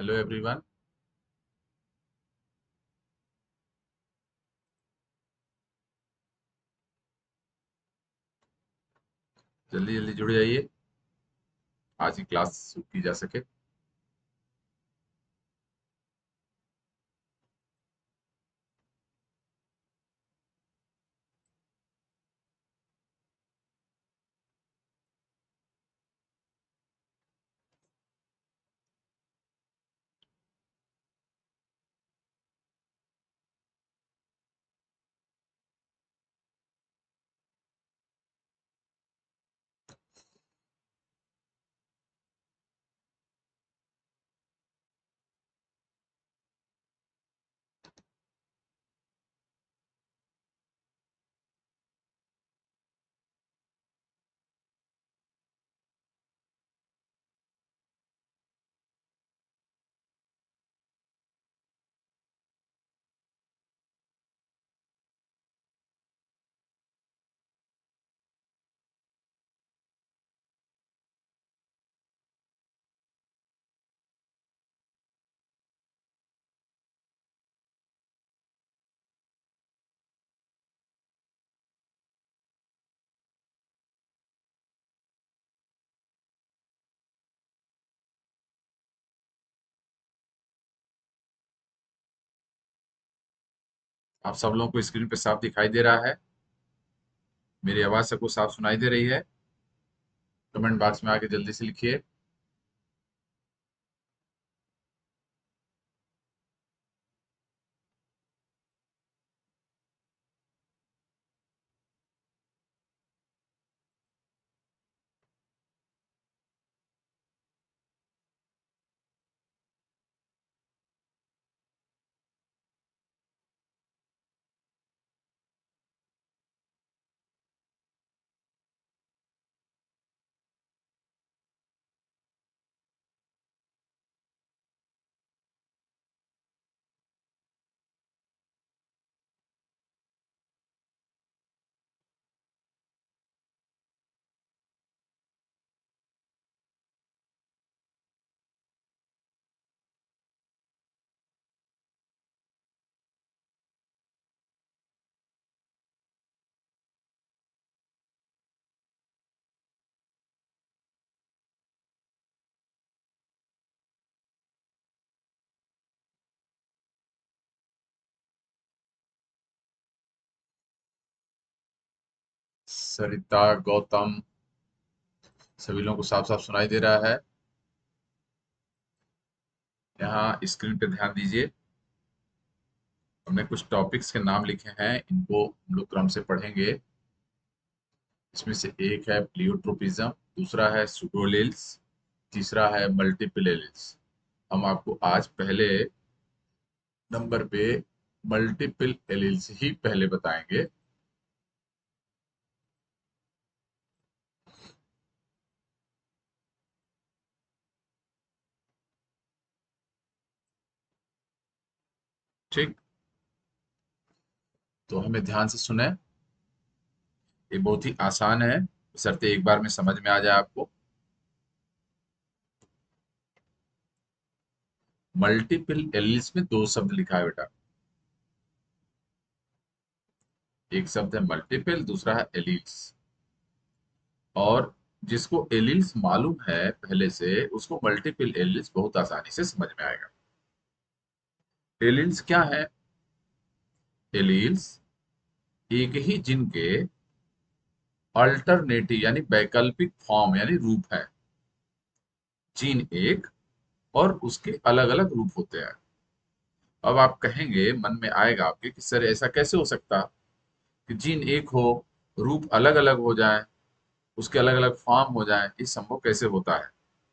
Hello everyone. जल्दी जल्दी जुड़ जाइए आज की क्लास शुरू की जा सके आप सब लोगों को स्क्रीन पे साफ़ दिखाई दे रहा है। मेरी आवाज़ सबको साफ़ सुनाई दे रही है। कमेंट बॉक्स में आके जल्दी से लिखिए। सरिता, गौतम, सभी लोगों को साफ़ साफ़ सुनाई दे रहा है। यहाँ स्क्रीन पे ध्यान दीजिए। हमने कुछ टॉपिक्स के नाम लिखे हैं, इनको हम लोग क्रम से पढ़ेंगे। इसमें से एक है प्लियोट्रोपिज्म दूसरा है सुडोलिल्स तीसरा है मल्टीपिलेलिल्स हम आपको आज पहले नंबर पे मल्टीपल एलिल्स ही पहले बताएँगे। ठीक। तो हमें ध्यान से सुने। ये बहुत ही आसान है। सरते एक बार में समझ में आ जाए आपको। मल्टीपल एलिल्स में दो शब्द लिखा है बेटा। एक शब्द है मल्टीपल, दूसरा है एलिल्स और जिसको एलिल्स मालूम है पहले से, उसको मल्टीपल एलिल्स बहुत आसानी से समझ में आएगा। एलिल्स क्या है? एलिल्स एक ही जिन के अल्टरनेटिव यानी वैकल्पिक फॉर्म यानी रूप है। जीन एक और उसके अलग अलग रूप होते हैं। अब आप कहेंगे, मन में आएगा आपके कि सर ऐसा कैसे हो सकता? कि जीन एक हो, रूप अलग अलग हो जाए, उसके अलग अलग फॉर्म हो जाए, ये संभव कैसे होता है?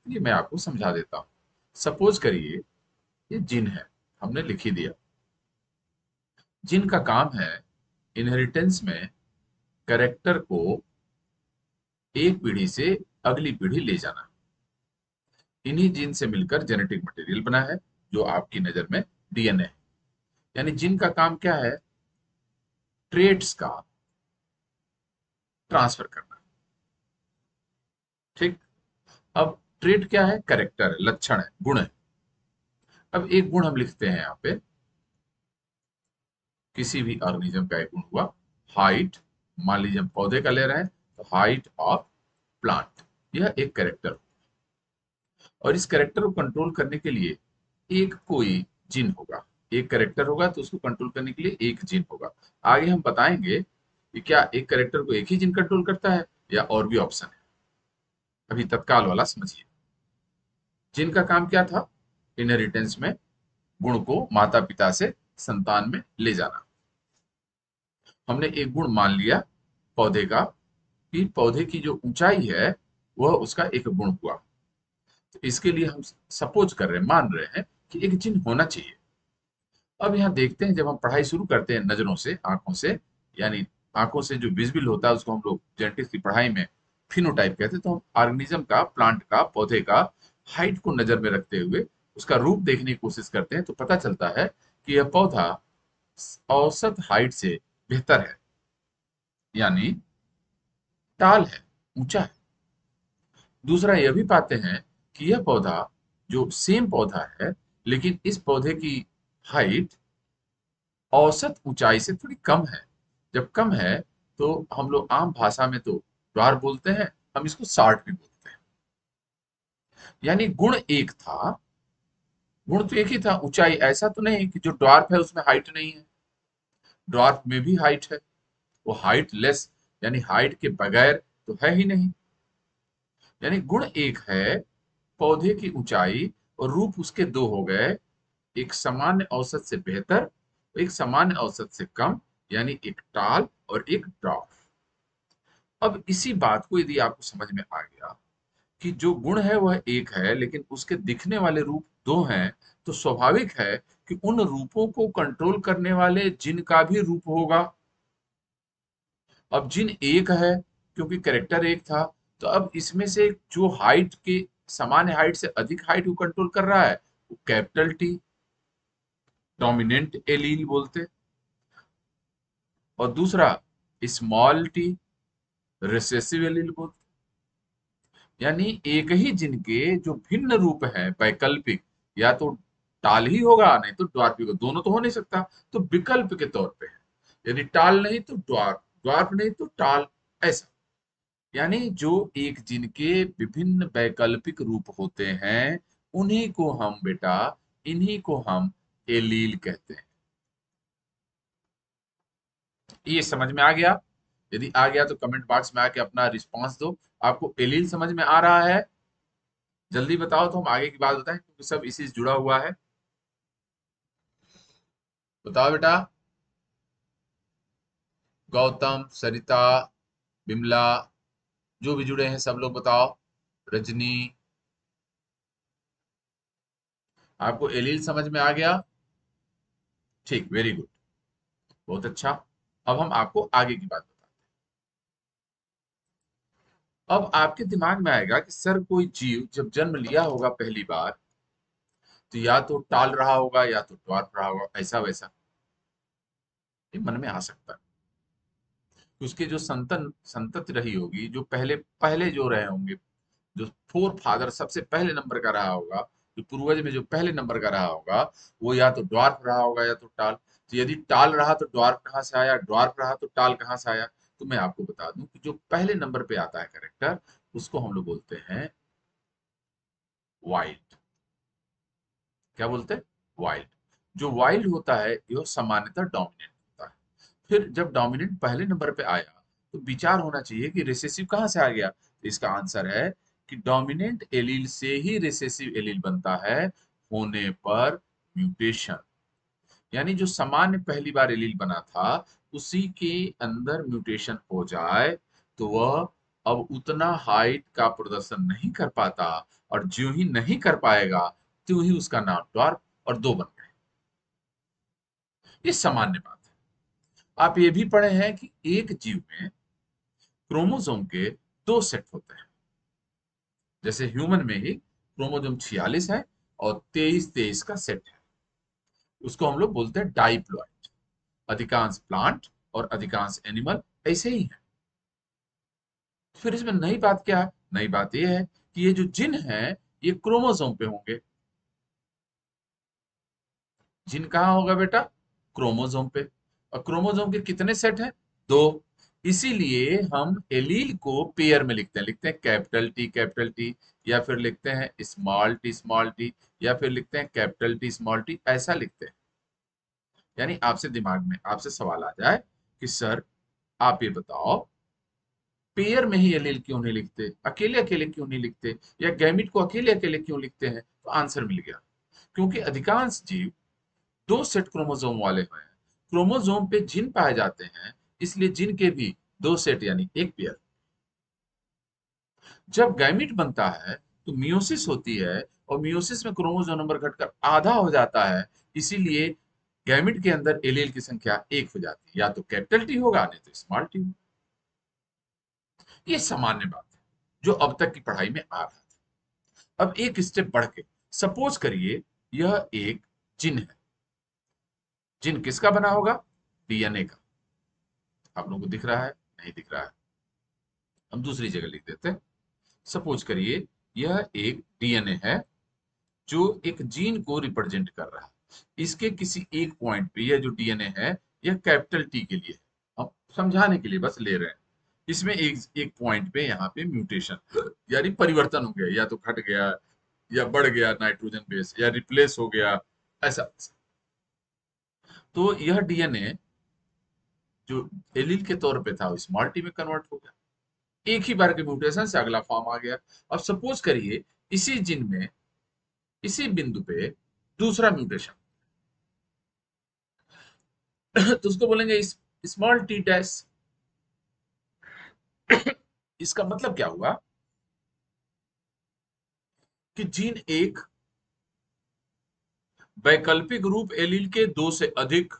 ये मैं आपको समझा देता हूँ। सपोज़ करिए, ये जिन है। हमने लिख ही दिया। जिनका काम है इनहेरिटेंस में करेक्टर को एक पीढ़ी से अगली पीढ़ी ले जाना। इन्हीं जीन से मिलकर जेनेटिक मटेरियल बना है, जो आपकी नज़र में डीएनए है। यानी जिन का काम क्या है? ट्रेड्स का ट्रांसफ़र करना। ठीक? अब ट्रेड क्या है? करेक्टर है, लक्षण है, गुण है। अब एक गुण हम लिखते हैं यहाँ पे। किसी भी ऑर्गेनिज्म का एक गुण हुआ, हाइट। मान लीजिए हम पौधे का ले रहे हैं तो हाइट ऑफ़ प्लांट। यह एक कैरेक्टर और इस कैरेक्टर को कंट्रोल करने के लिए एक कोई जिन होगा। एक कैरेक्टर होगा तो उसको कंट्रोल करने के लिए एक जिन होगा। आगे हम बताएँगे कि क्या एक कैरेक्टर को एक ही जिन कंट्रोल करता है या और भी ऑप्शन है। अभी तत्काल वाला समझिए। जिन का काम क्या था? इनहेरिटेंस में, गुण को माता पिता से संतान में ले जाना। हमने एक गुण मान लिया पौधे का, कि पौधे की जो ऊंचाई है, वह उसका एक गुण हुआ। तो इसके लिए हम सपोज़ कर रहे हैं, मान रहे हैं कि एक जिन होना चाहिए। अब यहाँ देखते हैं, जब हम पढ़ाई शुरू करते हैं नज़रों से, आँखों से, यानी आँखों से जो विजिबल होता है, उसको हम लोग जेनेटिक्स की पढ़ाई में फिनोटाइप कहते हैं तो हम ऑर्गेनिज्म का, प्लांट का, पौधे का हाइट को नज़र में रखते हुए उसका रूप देखने की कोशिश करते हैं तो पता चलता है कि यह पौधा औसत हाइट से बेहतर है। यानी टाल है, ऊँचा है। दूसरा यह भी पाते हैं कि यह पौधा जो सेम पौधा है, लेकिन इस पौधे की हाइट औसत ऊंचाई से थोड़ी कम है। जब कम है तो हम लोग आम भाषा में तो द्वार बोलते हैं, हम इसको साठ भी बोलते हैं। यानी गुण एक था गुण तो एक ही था, ऊंचाई ऐसा तो नहीं कि जो ड्वार्फ है उसमें हाइट नहीं है। ड्वार्फ में भी हाइट है। वो हाइट लेस यानी हाइट के बगैर तो है ही नहीं। यानी गुण एक है, पौधे की ऊंचाई और रूप उसके दो हो गए, एक सामान्य औसत से बेहतर, एक सामान्य औसत से कम, यानी एक टाल और एक ड्रॉप अब इसी बात को यदि आपको समझ में आ गया कि जो गुण है वह एक है, लेकिन उसके दिखने वाले रूप दो हैं तो स्वाभाविक है कि उन रूपों को कंट्रोल करने वाले जिन का भी रूप होगा। अब जिन एक है, क्योंकि कैरेक्टर एक था तो अब इसमें से जो हाइट के, सामान्य हाइट से अधिक हाइट को कंट्रोल कर रहा है, वो कैपिटल टी डोमिनेंट एलील बोलते। और दूसरा स्मॉल टी रिसेसिव एलील बोलते। यानी एक ही जिनके जो भिन्न रूप है, वैकल्पिक, या तो टाल ही होगा, नहीं तो ड्वार्फ होगा दोनों तो हो नहीं सकता। तो विकल्प के तौर पे है। यानी टाल नहीं तो ड्वार्फ ड्वार्फ नहीं तो टाल, ऐसा। यानी जो एक जिनके विभिन्न वैकल्पिक रूप होते हैं, उन्हीं को हम बेटा, इन्हीं को हम एलील कहते हैं। ये समझ में आ गया? यदि आ गया तो कमेंट बॉक्स में आके अपना रिस्पांस दो। आपको एलील समझ में आ रहा है। जल्दी बताओ तो हम आगे की बात बताएँ, क्योंकि सब इसी से जुड़ा हुआ है। बताओ बेटा। गौतम, सरिता, बिमला, जो भी जुड़े हैं, सब लोग बताओ। रजनी। आपको एलील समझ में आ गया? ठीक वेरी गुड बहुत अच्छा। अब हम आपको आगे की बात अब आपके दिमाग में आएगा कि सर कोई जीव जब जन्म लिया होगा पहली बार तो या तो टाल रहा होगा या तो ट्वार्फ रहा होगा, ऐसा वैसा। ये मन में आ सकता है। उसके जो संतन, संतत रही होगी, जो पहले पहले जो रहे होंगे, जो फोर फादर सबसे पहले नंबर का रहा होगा, जो पूर्वज में जो पहले नंबर का रहा होगा, वो या तो ड्वार्फ रहा होगा या तो टाल तो यदि टाल रहा तो ड्वार्फ कहाँ से आया ड्वार्फ रहा तो टाल कहाँ से आया? तो मैं आपको बता दूँ कि जो पहले नंबर पे आता है करेक्टर उसको हम लोग बोलते हैं वाइल्ड क्या बोलते हैं? वाइल्ड जो वाइल्ड होता है यह सामान्यतः डोमिनेंट होता है। फिर जब डोमिनेंट पहले नंबर पे आया तो विचार होना चाहिए कि रिसेसिव कहाँ से आ गया? तो इसका आंसर है कि डोमिनेंट एलील से ही रिसेसिव एलील बनता है, होने पर म्यूटेशन यानी जो सामान्य पहली बार एलील बना था उसी के अंदर म्यूटेशन हो जाए तो वह अब उतना हाइट का प्रदर्शन नहीं कर पाता और जो ही नहीं कर पाएगा तो ही उसका नाम द्वार और दो बन गए। ये सामान्य बात है। आप ये भी पढ़े हैं कि एक जीव में क्रोमोसोम के दो सेट होते हैं। जैसे ह्यूमन में ही क्रोमोसोम छियालीस है और तेईस तेईस का सेट है। उसको हम लोग बोलते हैं डाइप्लॉइड। अधिकांश प्लांट और अधिकांश एनिमल ऐसे ही है। फिर इसमें नई बात क्या है? नई बात यह है कि ये जो जिन है, ये क्रोमोसोम पे होंगे। जिन कहाँ होगा बेटा? क्रोमोजोम पे। और क्रोमोजोम के कितने सेट हैं? दो। इसीलिए हम एलील को पेयर में लिखते हैं। लिखते हैं कैपिटल टी कैपिटल टी या फिर लिखते हैं स्मॉल टी स्मॉल टी या फिर लिखते हैं कैपिटल टी स्मॉल टी ऐसा लिखते हैं। यानी आपसे दिमाग में, आपसे सवाल आ जाए कि, सर, आप ये बताओ, पेयर में ही एलील क्यों नहीं लिखते? अकेले अकेले क्यों नहीं लिखते? या गैमिट को अकेले अकेले क्यों लिखते हैं? तो आंसर मिल गया। क्योंकि अधिकांश जीव दो सेट क्रोमोजोम वाले हैं। क्रोमोजोम पे जिन पाए जाते हैं, इसलिए जिन के भी दो सेट, यानी एक पेयर। जब गैमिट बनता है तो मियोसिस होती है और मियोसिस में क्रोमोजोम नंबर घटकर आधा हो जाता है। इसीलिए गैमिट के अंदर एलील की संख्या एक हो जाती है। या तो कैपिटल टी होगा, नहीं तो स्मॉल टी होगा। ये सामान्य बात है, जो अब तक की पढ़ाई में आ रहा था। अब एक स्टेप बढ़ के सपोज़ करिए यह एक जिन है। जिन किसका बना होगा? डीएनए का। आप लोगों को दिख रहा है? नहीं दिख रहा है। हम दूसरी जगह लिख देते हैं। सपोज़ करिए यह एक डीएनए है, जो एक जीन को रिप्रेजेंट कर रहा है। इसके किसी एक पॉइंट पे, यह जो डीएनए है, यह कैपिटल टी के लिए हम समझाने के लिए बस ले रहे हैं। इसमें एक एक पॉइंट पे यहाँ पे म्यूटेशन यानी परिवर्तन हो गया। या तो घट गया, या बढ़ गया नाइट्रोजन बेस या रिप्लेस हो गया, ऐसा। तो यह डीएनए जो एलिल के तौर पे था स्मॉल टी में कन्वर्ट हो गया। एक ही बार के म्यूटेशन से अगला फॉर्म आ गया। अब सपोज़ करिए, इसी जिन में, इसी बिंदु पे दूसरा म्यूटेशन। तो उसको बोलेंगे स्मॉल टी डैश इसका मतलब क्या हुआ? कि जीन एक वैकल्पिक रूप एलील के दो से अधिक,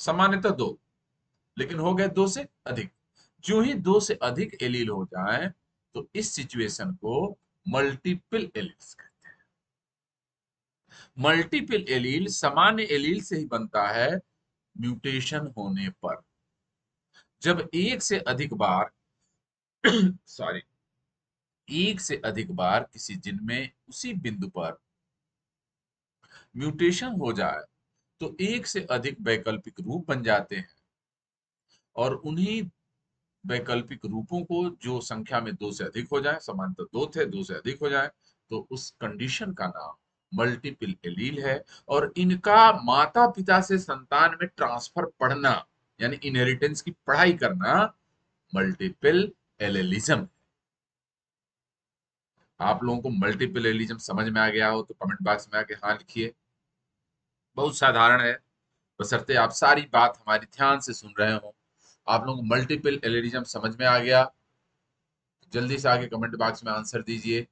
सामान्यतः दो, लेकिन हो गए दो से अधिक। जो ही दो से अधिक एलील हो जाए तो इस सिचुएशन को मल्टीपल एलील्स मल्टीपल एलील सामान्य एलील से ही बनता है म्यूटेशन होने पर। जब एक से अधिक बार सॉरी एक से अधिक बार किसी जिन में उसी बिंदु पर म्यूटेशन हो जाए तो एक से अधिक वैकल्पिक रूप बन जाते हैं। और उन्हीं वैकल्पिक रूपों को जो संख्या में दो से अधिक हो जाए समानता दो थे, दो से अधिक हो जाए तो उस कंडीशन का नाम मल्टीपल एलील है और इनका माता पिता से संतान में ट्रांसफ़र पढ़ना, यानी इनहेरिटेंस की पढ़ाई करना, मल्टीपल एलिज्म आप लोगों को मल्टीपल एलिज्म समझ में आ गया हो तो कमेंट बॉक्स में आके हाँ लिखिए। बहुत साधारण है। बसरते आप सारी बात हमारी ध्यान से सुन रहे हो। आप लोगों को मल्टीपल एलिज्म समझ में आ गया। जल्दी से आके कमेंट बॉक्स में आंसर दीजिए।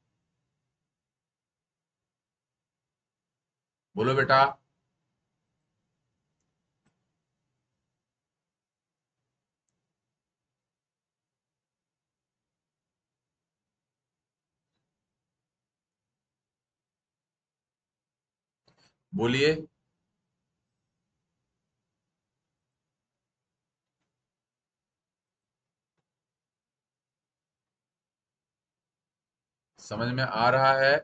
बोलो बेटा। बोलिए। समझ में आ रहा है?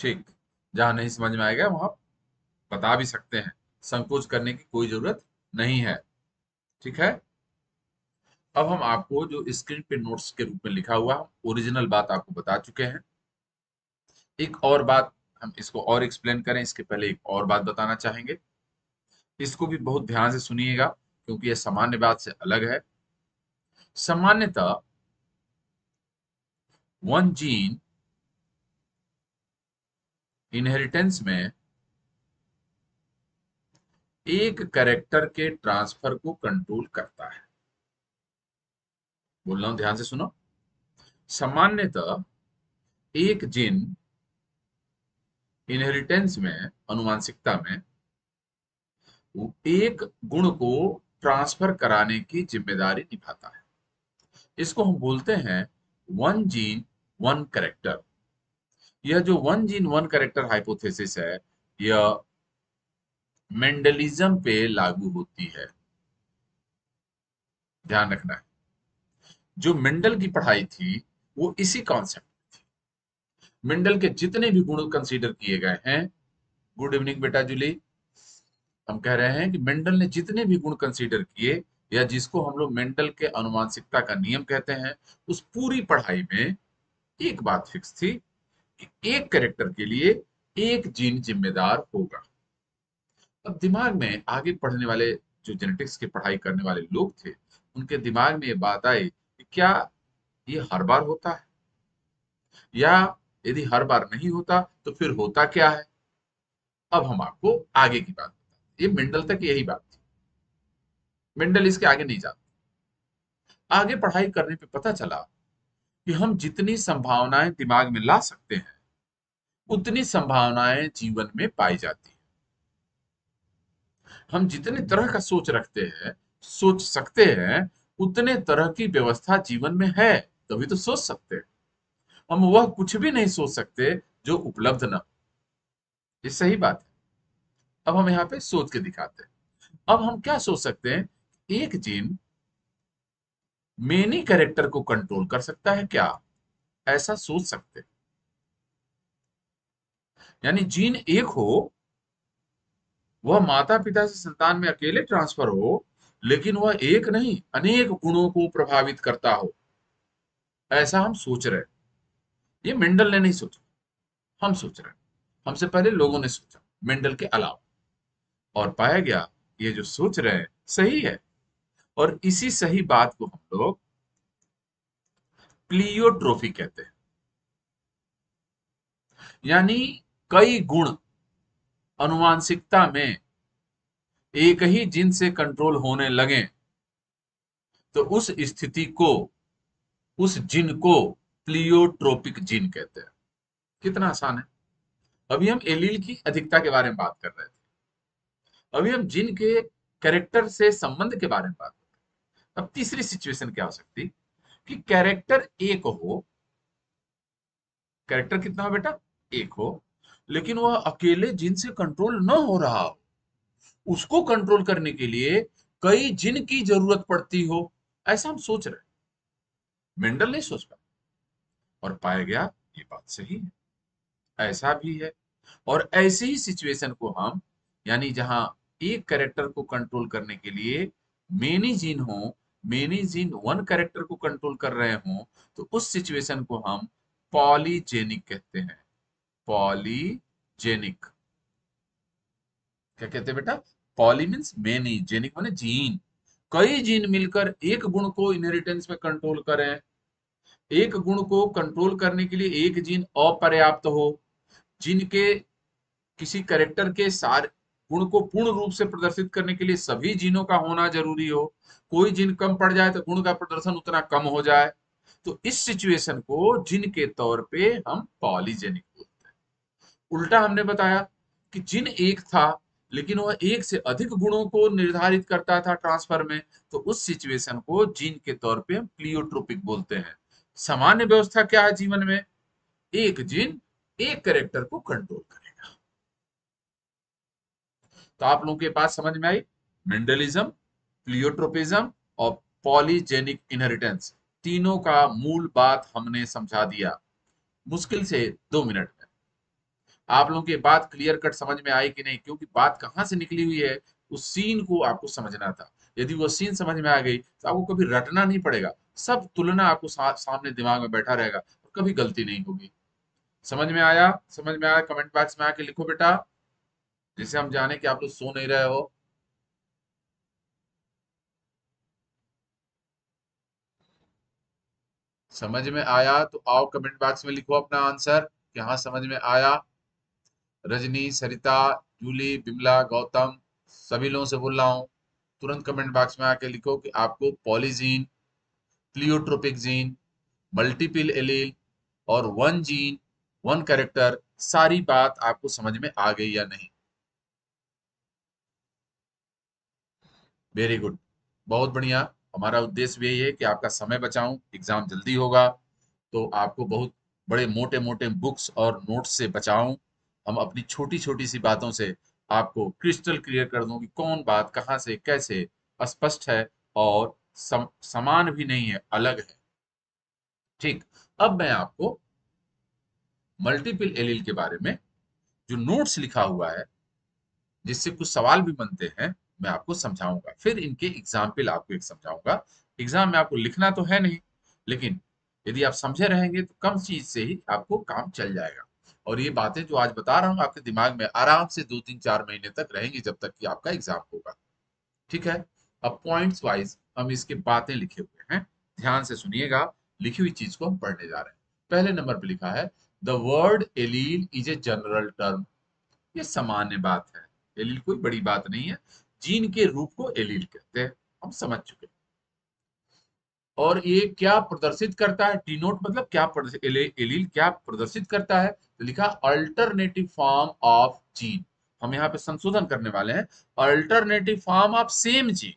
ठीक। जहाँ नहीं समझ में आएगा, वहाँ बता भी सकते हैं। संकोच करने की कोई ज़रूरत नहीं है। ठीक है? अब हम आपको जो स्क्रीन पे नोट्स के रूप में लिखा हुआ ओरिजिनल बात आपको बता चुके हैं। एक और बात हम इसको और एक्सप्लेन करें। इसके पहले एक और बात बताना चाहेंगे। इसको भी बहुत ध्यान से सुनिएगा, क्योंकि यह सामान्य बात से अलग है। सामान्यतः वन जीन इनहेरिटेंस में एक करेक्टर के ट्रांसफ़र को कंट्रोल करता है। बोल रहा हूँ, ध्यान से सुनो। सामान्यतः एक जिन इनहेरिटेंस में, अनुवांशिकता में एक गुण को ट्रांसफ़र कराने की ज़िम्मेदारी निभाता है। इसको हम बोलते हैं वन जीन वन करेक्टर यह जो one gene one character hypothesis है, यह मेंडलिज्म पे लागू होती है। ध्यान रखना है। जो मेंडल की पढ़ाई थी, वो इसी कॉन्सेप्ट थी। मेंडल के जितने भी गुण कंसीडर किए गए हैं गुड इवनिंग बेटा जुली हम कह रहे हैं कि मेंडल ने जितने भी गुण कंसीडर किए, या जिसको हम लोग मेंडल के अनुमानसिकता का नियम कहते हैं, उस पूरी पढ़ाई में एक बात फिक्स थी एक कैरेक्टर के लिए एक जीन जिम्मेदार होगा। अब दिमाग में आगे पढ़ने वाले जो जेनेटिक्स की पढ़ाई करने वाले लोग थे, उनके दिमाग में ये बात आई कि क्या ये हर बार होता है? या यदि हर बार नहीं होता तो फिर होता क्या है? अब हम आपको आगे की बात ये मेंडल तक यही बात थी। मेंडल इसके आगे नहीं जाता। आगे पढ़ाई करने पे पता चला कि हम जितनी संभावनाएँ दिमाग में ला सकते हैं, उतनी संभावनाएँ जीवन में पाई जाती हैं। हम जितने तरह का सोच रखते हैं, सोच सकते हैं, उतने तरह की व्यवस्था जीवन में है, तभी तो सोच सकते हैं। हम वह कुछ भी नहीं सोच सकते जो उपलब्ध न हो। ये सही बात है। अब हम यहाँ पे सोच के दिखाते हैं। अब हम क्या सोच सकते हैं? एक जीन मेनी कैरेक्टर को कंट्रोल कर सकता है क्या? ऐसा सोच सकते। यानी जीन एक हो, वह माता पिता से संतान में अकेले ट्रांसफ़र हो, लेकिन वह एक नहीं, अनेक गुणों को प्रभावित करता हो। ऐसा हम सोच रहे ये मेंडल ने नहीं सोचा। हम सोच रहे हमसे पहले लोगों ने सोचा, मेंडल के अलावा। और पाया गया, ये जो सोच रहे हैं, सही है। और इसी सही बात को हम लोग प्लियोट्रोफी कहते हैं। यानी कई गुण अनुवांशिकता में एक ही जिन से कंट्रोल होने लगे तो उस स्थिति को, उस जिन को प्लियोट्रोपिक जिन कहते हैं। कितना आसान है। अभी हम एलील की अधिकता के बारे में बात कर रहे थे। अभी हम जिन के कैरेक्टर से संबंध के बारे में बात अब तीसरी सिचुएशन क्या हो सकती? कि कैरेक्टर एक हो। कैरेक्टर कितना हो बेटा? एक हो। लेकिन वह अकेले जिन से कंट्रोल न हो रहा हो, उसको कंट्रोल करने के लिए कई जिन की ज़रूरत पड़ती हो, ऐसा हम सोच रहे मेंडल नहीं सोच पाया। और पाया गया, ये बात सही है। ऐसा भी है। और ऐसी ही सिचुएशन को हम, यानी जहाँ एक कैरेक्टर को कंट्रोल करने के लिए मेनी जीन हो मेनी जीन वन कैरेक्टर को कंट्रोल कर रहे हो तो उस सिचुएशन को हम पॉलीजेनिक कहते हैं। पॉलीजेनिक। क्या कहते हैं बेटा? पॉली मीन्स मेनी, जेनिक माने जीन। कई जीन मिलकर एक गुण को इनहेरिटेंस में कंट्रोल करें। एक गुण को कंट्रोल करने के लिए एक जीन अपर्याप्त हो। जिनके, किसी कैरेक्टर के सारे गुण को पूर्ण रूप से प्रदर्शित करने के लिए सभी जीनों का होना ज़रूरी हो। कोई जिन कम पड़ जाए तो गुण का प्रदर्शन उतना कम हो जाए। तो इस सिचुएशन को जिन के तौर पे हम पॉलीजेनिक बोलते हैं। उल्टा हमने बताया कि जिन एक था, लेकिन वह एक से अधिक गुणों को निर्धारित करता था ट्रांसफ़र में तो उस सिचुएशन को जीन के तौर पे हम प्लियोट्रोपिक बोलते हैं। सामान्य व्यवस्था क्या है जीवन में? एक जीन एक करेक्टर को कंट्रोल करेगा तो आप लोगों के पास समझ में आई? मेंडलिज्म प्लियोट्रोपिज्म और पॉलीजेनिक इनहेरिटेंस तीनों का मूल बात हमने समझा दिया। मुश्किल से दो मिनट में। आप लोगों की बात क्लियर कट समझ में आई कि नहीं? क्योंकि बात कहाँ से निकली हुई है? उस सीन को आपको समझना था। यदि वो सीन समझ में आ गई तो आपको कभी रटना नहीं पड़ेगा। सब तुलना आपको सा, सामने दिमाग में बैठा रहेगा और कभी गलती नहीं होगी। समझ में आया? समझ में आया? कमेंट बॉक्स में आके लिखो बेटा। जिसे हम जाने कि आप लोग सो नहीं रहे हो। समझ में आया? तो आओ कमेंट बॉक्स में लिखो अपना आंसर कि हाँ समझ में आया। रजनी, सरिता, जूली, बिमला, गौतम, सभी लोगों से बोल रहा हूँ, तुरंत कमेंट बॉक्स में आके लिखो कि आपको polygene pleiotropic gene multiple allele और वन जीन वन कैरेक्टर सारी बात आपको समझ में आ गई या नहीं। वेरी गुड बहुत बढ़िया। हमारा उद्देश्य यही है कि आपका समय बचाऊं एग्ज़ाम जल्दी होगा तो आपको बहुत बड़े मोटे मोटे बुक्स और नोट्स से बचाऊं। हम अपनी छोटी छोटी सी बातों से आपको क्रिस्टल क्लियर कर दूँ कि कौन बात कहाँ से कैसे स्पष्ट है और सम, समान भी नहीं है अलग है। ठीक अब मैं आपको मल्टीपल एलील के बारे में जो नोट्स लिखा हुआ है जिससे कुछ सवाल भी बनते हैं मैं आपको समझाऊँगा। फिर इनके एग्ज़ाम्पल आपको एक समझाऊँगा। एग्ज़ाम में आपको लिखना तो है नहीं, लेकिन यदि आप समझे रहेंगे तो कम चीज़ से ही आपको काम चल जाएगा। और ये बातें जो आज बता रहा हूँ, आपके दिमाग में आराम से दो तीन चार महीने तक रहेंगी जब तक कि आपका एग्ज़ाम होगा। ठीक है? अब पॉइंट्स वाइज हम इसके बातें लिखे हुए हैं। ध्यान से सुनिएगा, लिखी हुई चीज़ को हम पढ़ने जा रहे हैं। पहले नंबर पर लिखा है the word allele is a general term ये सामान्य बात है। एलील कोई बड़ी बात नहीं है। जीन के रूप को एलील कहते हैं। हम समझ चुके और ये क्या प्रदर्शित करता है? डिनोट मतलब क्या एलील क्या प्रदर्शित करता है? तो लिखा अल्टरनेटिव फॉर्म ऑफ़ जीन हम यहाँ पे संशोधन करने वाले हैं। Alternative form of same gene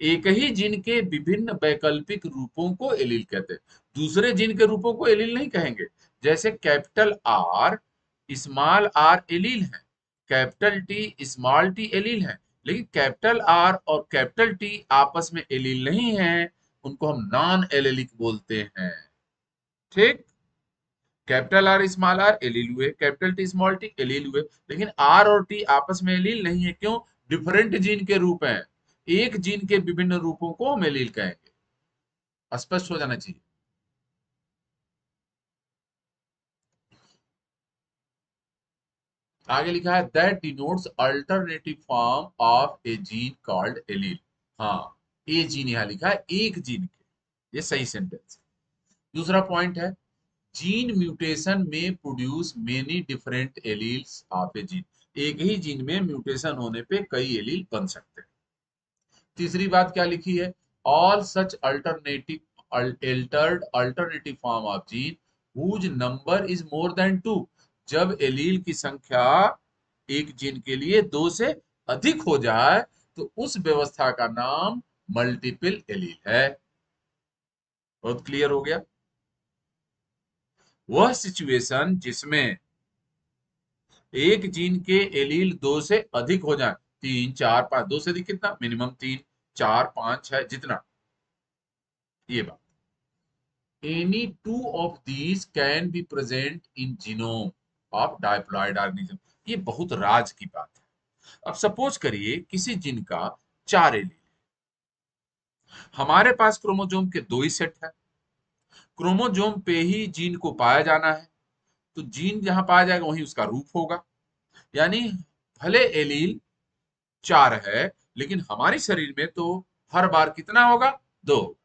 एक ही जीन के विभिन्न वैकल्पिक रूपों को एलील कहते हैं। दूसरे जीन के रूपों को एलील नहीं कहेंगे। जैसे capital R small R allele है। Capital T small T allele है। लेकिन कैपिटल आर और कैपिटल टी आपस में एलील नहीं है, उनको हम नॉन एलेलिक बोलते हैं। ठीक? Capital R small R allele हुए। Capital T small T allele हुए। लेकिन आर और टी आपस में एलील नहीं है, क्यों? डिफरेंट जीन के रूप हैं। एक जीन के विभिन्न रूपों को हम एलील कहेंगे। स्पष्ट हो जाना चाहिए। आगे लिखा है that denotes alternative form of a gene called allele हाँ ए जीन यहाँ लिखा है, एक जीन के। ये सही सेंटेंस दूसरा पॉइंट है जीन म्यूटेशन में produce many different alleles of a gene एक ही जीन में म्यूटेशन होने पे कई एलील बन सकते हैं। तीसरी बात क्या लिखी है? All such alternative altered alternative form of gene whose number is more than two जब एलील की संख्या एक जीन के लिए दो से अधिक हो जाए तो उस व्यवस्था का नाम मल्टीपल एलील है। बहुत क्लियर हो गया? वह सिचुएशन जिसमें एक जीन के एलील दो से अधिक हो जाए, तीन, चार, पाँच, दो से अधिक कितना? मिनिमम तीन, चार, पाँच छह जितना? ये बात। Any two of these can be present in genome of diploid organism ये बहुत राज की बात है। अब सपोज़ करिए किसी जीन का चार एलील हमारे पास क्रोमोजोम के दो ही सेट है। क्रोमोजोम पे ही जीन को पाया जाना है तो जीन जहाँ पाया जाएगा वहीं उसका रूप होगा। यानी भले एलील चार है, लेकिन हमारे शरीर में तो हर बार कितना होगा? दो।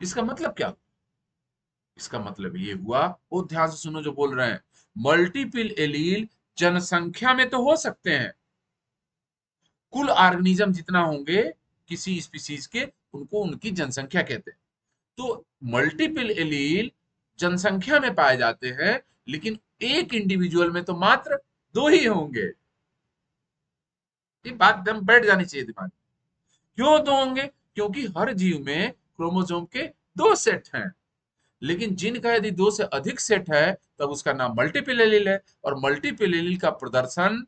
इसका मतलब क्या? इसका मतलब ये हुआ वो ध्यान से सुनो जो बोल रहे हैं। मल्टीपल एलील जनसंख्या में तो हो सकते हैं। कुल ऑर्गेनिज्म जितना होंगे किसी स्पीसीज के, उनको उनकी जनसंख्या कहते हैं। तो मल्टीपल एलील जनसंख्या में पाए जाते हैं, लेकिन एक इंडिविजुअल में तो मात्र दो ही होंगे। ये बात दम बैठ जानी चाहिए दिमाग क्यों दो होंगे? क्योंकि हर जीव में क्रोमोसोम के दो सेट हैं। लेकिन जिनका यदि दो से अधिक सेट है, तब उसका नाम मल्टीपल एलील है, और मल्टीपल एलील का प्रदर्शन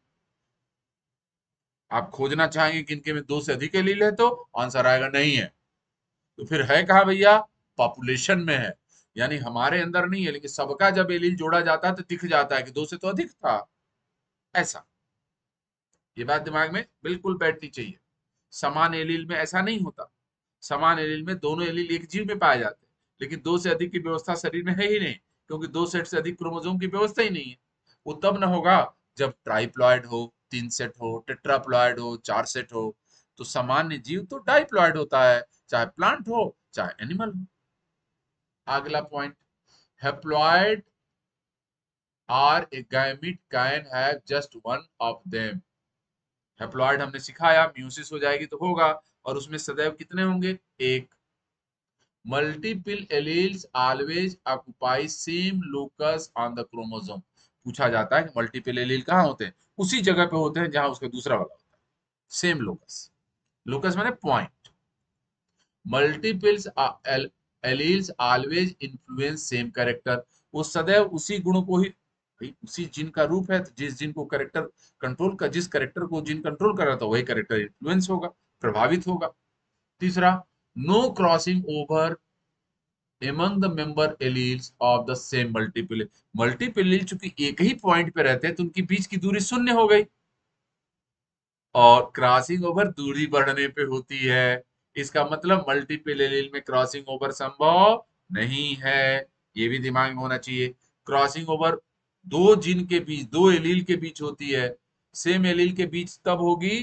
आप खोजना चाहेंगे कि इनके में दो से अधिक एलील है तो आंसर आएगा नहीं है। तो फिर है कहा भैया? पॉपुलेशन में है। यानी हमारे अंदर नहीं है, लेकिन सबका जब एलील जोड़ा जाता है तो दिख जाता है कि दो से तो अधिक था। ऐसा। ये बात दिमाग में बिल्कुल बैठनी चाहिए। समान एलील में ऐसा नहीं होता। समान एलील में दोनों एलील एक जीव में पाए जाते हैं। लेकिन दो से अधिक की व्यवस्था शरीर में है ही नहीं, क्योंकि दो सेट से अधिक क्रोमोजोम की व्यवस्था ही नहीं है। वो तब न होगा जब ट्राइप्लॉइड हो, तीन सेट हो टेट्राप्लॉइड हो, चार सेट हो। तो सामान्य जीव तो डाइप्लॉइड होता है, चाहे प्लांट हो, चाहे एनिमल हो। अगला point haploid or a gamete can have just one of them haploid हमने सिखाया म्यूसिस हो जाएगी तो होगा, और उसमें सदैव कितने होंगे? एक। Multiple alleles always occupy same locus on the chromosome पूछा जाता है कि मल्टीपल एलील कहाँ होते हैं? उसी जगह पे होते हैं जहाँ उसका दूसरा वाला होता है। सेम लोकस लोकस माने point multiples alleles always influence same character वो सदैव उसी गुण को ही भाई, उसी जिन का रूप है तो जिस जिन को कैरेक्टर कंट्रोल का जिस कैरेक्टर को जिन कंट्रोल कर रहा था, वही कैरेक्टर इन्फ्लुएंस होगा, प्रभावित होगा। तीसरा no crossing over among the member alleles of the same multiple multiple allele चूँकि एक ही पॉइंट पे रहते हैं तो उनकी बीच की दूरी शून्य हो गई। और क्रॉसिंग ओवर दूरी बढ़ने पे होती है। इसका मतलब मल्टीपल एलील में क्रॉसिंग ओवर संभव नहीं है। ये भी दिमाग में होना चाहिए। क्रॉसिंग ओवर दो जिन के बीच, दो एलील के बीच होती है। सेम एलील के बीच तब होगी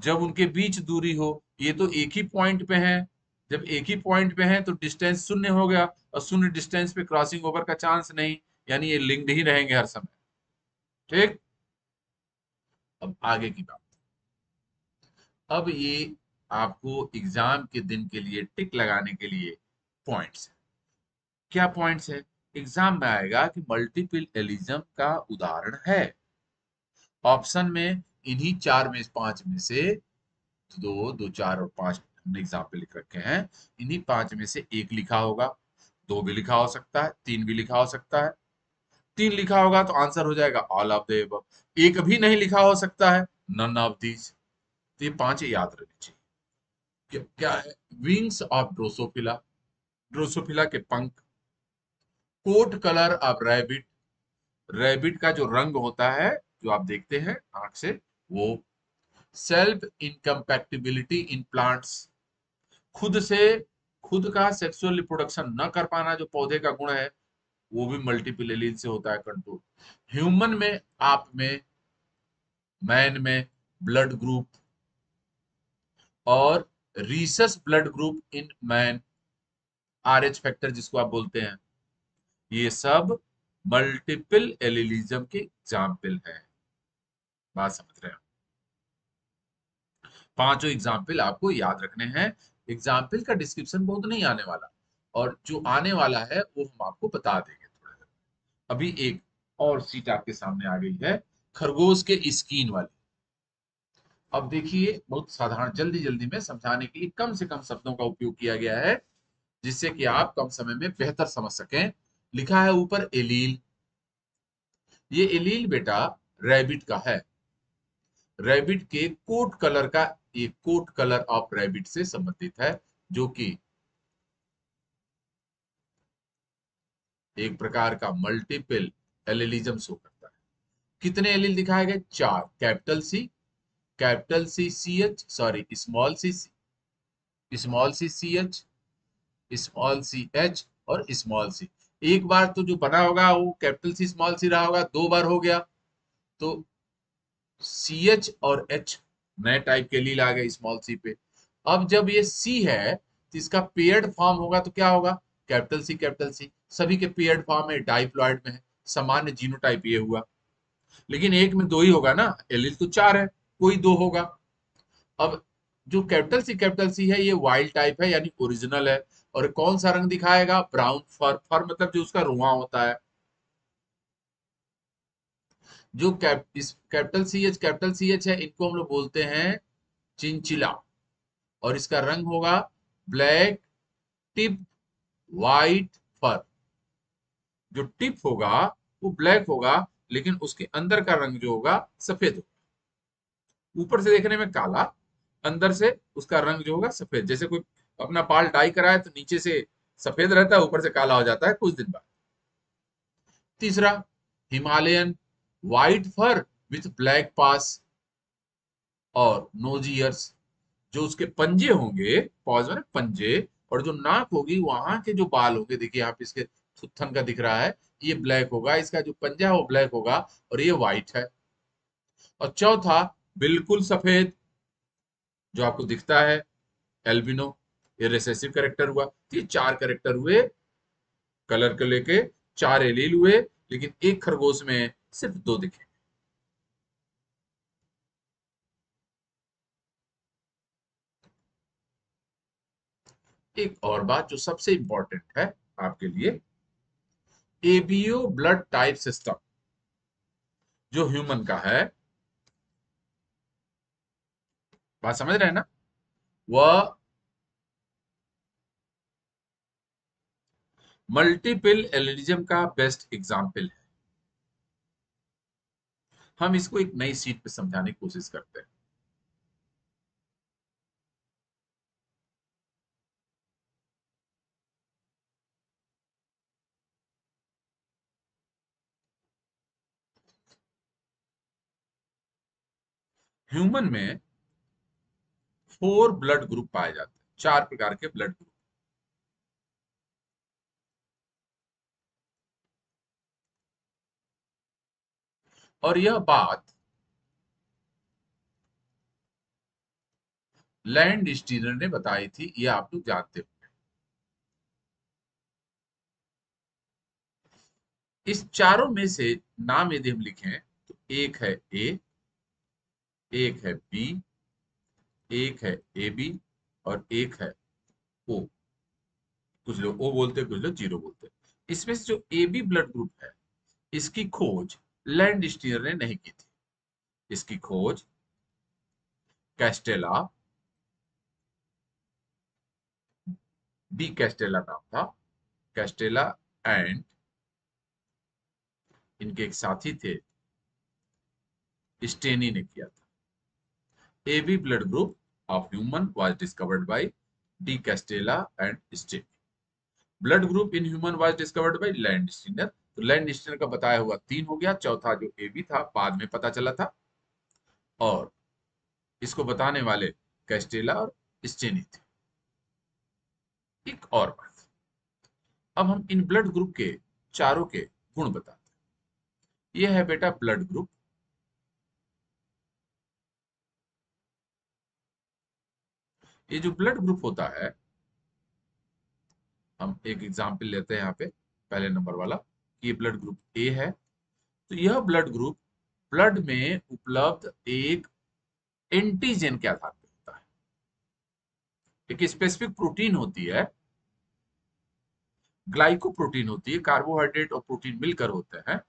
जब उनके बीच दूरी हो, ये तो एक ही पॉइंट पे है। जब एक ही पॉइंट पे है तो डिस्टेंस शून्य हो गया और शून्य डिस्टेंस पे क्रॉसिंग ओवर का चांस नहीं, यानी ये लिंक्ड ही रहेंगे हर समय। ठीक? अब आगे की बात। अब ये आपको एग्ज़ाम के दिन के लिए टिक लगाने के लिए पॉइंट्स है। क्या पॉइंट्स है? एग्ज़ाम में आएगा कि मल्टीपल एलिज्म का उदाहरण है। ऑप्शन में इन्हीं चार में पाँच में से दो दो, चार और पाँच हमने एग्ज़ाम्पल लिख रखे हैं। इन्हीं पाँच में से एक लिखा होगा, दो भी लिखा हो सकता है, तीन भी लिखा हो सकता है। तीन लिखा होगा तो आंसर हो जाएगा ऑल ऑफ़ द एक भी नहीं लिखा हो सकता है नन ऑफ़ दीज तो ये पाँच याद रखनी चाहिए। क्या है? विंग्स ऑफ़ ड्रोसोफिला ड्रोसोफिला के पंख। Coat colour of rabbit rabbit का जो रंग होता है, जो आप देखते हैं, आँख से वो सेल्फ इनकम्पैक्टिबिलिटी इन प्लांट्स खुद से खुद का सेक्सुअल रिप्रोडक्शन न कर पाना जो पौधे का गुण है, वो भी मल्टीपल एलील से होता है कंट्रोल ह्यूमन में, आप में मैन में ब्लड ग्रुप और rhesus blood group in man R H factor जिसको आप बोलते हैं, ये सब मल्टीपल एलिलिज्म के एग्ज़ाम्पल है। बात समझ रहे हैं पाँचों एग्ज़ाम्पल आपको याद रखने हैं। एग्ज़ाम्पल का डिस्क्रिप्शन बहुत नहीं आने वाला। और जो आने वाला है, वो हम आपको बता देंगे थोड़ा देर अभी एक और सीट आपके सामने आ गई है, खरगोश के स्कीन वाली। अब देखिए, बहुत साधारण जल्दी जल्दी में समझाने के लिए कम से कम शब्दों का उपयोग किया गया है, जिससे कि आप कम समय में बेहतर समझ सकें। लिखा है ऊपर एलील। ये एलील बेटा रैबिट का है। रैबिट के कोट कलर का एक कोट कलर ऑफ़ रैबिट से संबंधित है, जो कि एक प्रकार का मल्टीपल एलिलिज्म शो करता है। कितने एलिल दिखाए गए? चार। Capital C capital C C H sorry small C small C C H small C H और स्मॉल सी एक बार तो जो बना होगा, वो कैपिटल सी स्मॉल सी रहा होगा, दो बार हो गया तो सी एच और एच नए टाइप के लील आ गए स्मॉल सी पे। अब जब ये सी है तो इसका पेयर्ड फॉर्म होगा तो क्या होगा? कैपिटल सी कैपिटल सी सभी के पेयर्ड फॉर्म है डाइप्लॉइड में है। सामान्य जीनोटाइप ये हुआ। लेकिन एक में दो ही होगा ना? एलिल तो चार है, कोई दो होगा। अब जो कैपिटल सी कैपिटल सी है, ये वाइल्ड टाइप है, यानी ओरिजिनल है। और कौन सा रंग दिखाएगा? ब्राउन फर फर मतलब जो उसका रुआ होता है। जो capital C H capital C H है, इनको हम लोग बोलते हैं चिंचिला और इसका रंग होगा ब्लैक टिप वाइट फर जो टिप होगा, वो ब्लैक होगा, लेकिन उसके अंदर का रंग जो होगा, सफ़ेद होगा। ऊपर से देखने में काला, अंदर से उसका रंग जो होगा, सफ़ेद। जैसे कोई अपना बाल डाई कराए तो नीचे से सफ़ेद रहता है, ऊपर से काला हो जाता है, कुछ दिन बाद। तीसरा, Himalayan white fur with black paws और नोजियर्स जो उसके पंजे होंगे, पॉज में पंजे, और जो नाक होगी, वहाँ के जो बाल होंगे, देखिए आप इसके थुत्थन का दिख रहा है, ये ब्लैक होगा, इसका जो पंजा है वो ब्लैक होगा, और ये व्हाइट है। और चौथा, बिल्कुल सफ़ेद, जो आपको दिखता है, एल्बिनो, ये रिसेसिव करेक्टर हुआ तो ये चार करेक्टर हुए, कलर के लेके, चार एलील हुए, लेकिन एक खरगोश में सिर्फ़ दो दिखे। एक और बात जो सबसे इंपॉर्टेंट है आपके लिए एबीओ ब्लड टाइप सिस्टम जो ह्यूमन का है। बात समझ रहे हैं ना? वह मल्टीपल एलिज्म का बेस्ट एग्ज़ाम्पल है। हम इसको एक नई सीट पे समझाने की कोशिश करते हैं। ह्यूमन में फोर ब्लड ग्रुप पाए जाते हैं, चार प्रकार के ब्लड ग्रुप और यह बात लैंड स्टीनर ने बताई थी यह आप लोग जानते होंगे। इस चारों में से नाम यदि हम लिखें तो एक है ए एक है बी एक है ए बी और एक है ओ कुछ लोग ओ बोलते हैं कुछ लोग ज़ीरो बोलते। हैं इसमें से जो ए बी ब्लड ग्रुप है, इसकी खोज लैंड स्टीनर ने नहीं की थी। इसकी खोज कैस्टेला, डी कैस्टेला नाम था, कैस्टेला एंड इनके एक साथी थे, स्टेनी ने किया था। A B blood group of human was discovered by de Castello and Steiny blood group in human was discovered by Landsteiner तो लैंड स्टीनर का बताया हुआ तीन हो गया, चौथा जो ए बी था, बाद में पता चला था। और इसको बताने वाले कैस्टेला और स्टेनी थे। एक और बात। अब हम इन ब्लड ग्रुप के चारों के गुण बताते हैं। यह है बेटा ब्लड ग्रुप। ये जो ब्लड ग्रुप होता है, हम एक एग्ज़ाम्पल लेते हैं यहाँ पे, पहले नंबर वाला। ये ब्लड ग्रुप ए है। तो यह ब्लड ग्रुप ब्लड में उपलब्ध एक एंटीजन के आधार पर होता है। एक स्पेसिफिक प्रोटीन होती है ग्लाइकोप्रोटीन होती है कार्बोहाइड्रेट और प्रोटीन मिलकर होते हैं,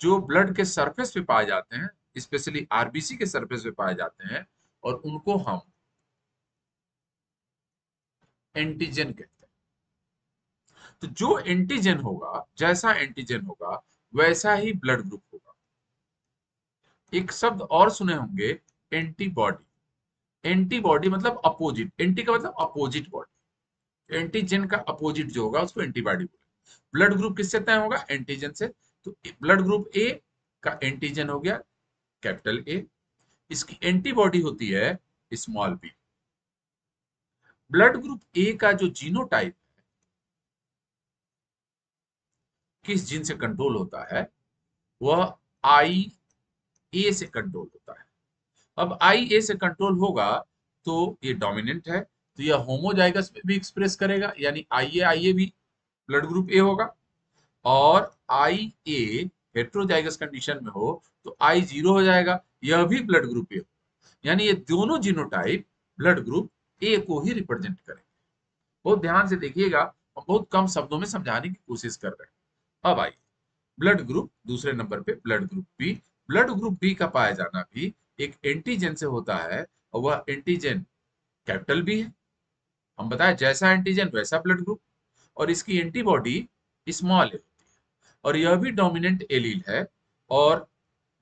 जो ब्लड के सरफेस पे पाए जाते हैं स्पेशली आरबीसी के सरफेस पे पाए जाते हैं, और उनको हम एंटीजन कहते हैं। तो जो एंटीजन होगा, जैसा एंटीजन होगा, वैसा ही ब्लड ग्रुप होगा। एक शब्द और सुने होंगे एंटीबॉडी एंटीबॉडी मतलब अपोजिट एंटी का मतलब अपोजिट बॉडी एंटीजन का अपोजिट जो होगा, उसको एंटीबॉडी बोले ब्लड ग्रुप किससे तय होगा? एंटीजन से। तो ब्लड ग्रुप ए का एंटीजन हो गया कैपिटल ए इसकी एंटीबॉडी होती है small B blood group A का जो जीनोटाइप है किस जीन से कंट्रोल होता है? वह आई ए से कंट्रोल होता है। अब आई ए से कंट्रोल होगा तो ये डोमिनेंट है तो यह होमोजाइगस में भी एक्सप्रेस करेगा, यानी आई ए आई ए भी ब्लड ग्रुप ए होगा। और आई ए हेट्रोजाइगस कंडीशन में हो तो आई ज़ीरो हो जाएगा, यह भी ब्लड ग्रुप ए हो यानी ये दोनों जीनोटाइप ब्लड ग्रुप ए को ही रिप्रेजेंट करेंगे। बहुत ध्यान से देखिएगा, हम बहुत कम शब्दों में समझाने की कोशिश कर रहे हैं। अब आइए। ब्लड ग्रुप दूसरे नंबर पे, blood group B. Blood group B का पाया जाना भी एक एंटीजन से होता है और वह एंटीजन कैपिटल बी है। हम बताए, जैसा एंटीजन, वैसा ब्लड ग्रुप। और इसकी एंटीबॉडी स्मॉल होती है। और यह भी डोमिनेंट एलील है और